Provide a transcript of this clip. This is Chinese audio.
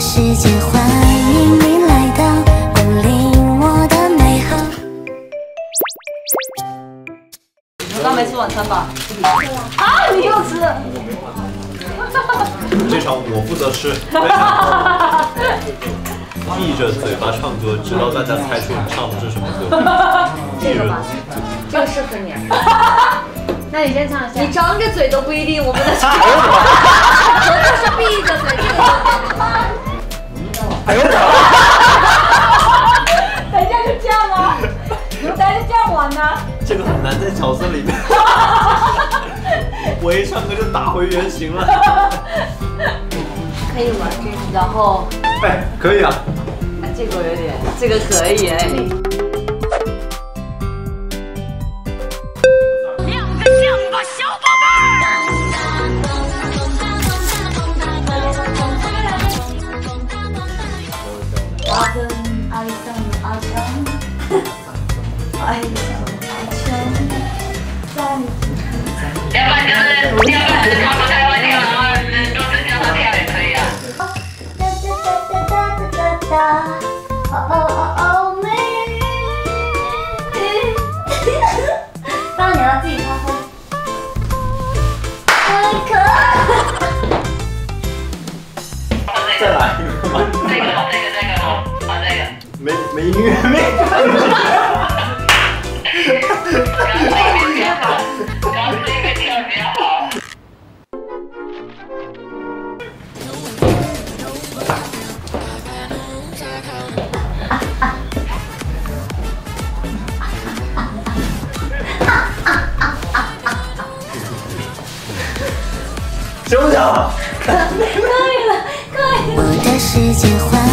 世界，欢迎你来到，光临我的美好。我刚没吃晚餐吧？啊，你又吃？这场我负责吃。闭着嘴巴唱歌，直到大家猜出你唱的是什么歌。这个吧，这个适合你。那你先唱一下。你张着嘴都不一定，我们的唱。我就是闭着嘴。哎角色里面。我一唱歌就打回原形了。可以玩这个，然后。哎，可以啊。这个有点，这个可以哎。亮个相吧，小宝贝儿。阿根爱上阿强，爱哦哦哦哦，美丽。当然你要自己发挥。太可爱。再来一个吗？这个，这个，这个，好，这个。没没音乐，没。行不行？可以了，可以了。我的世界欢。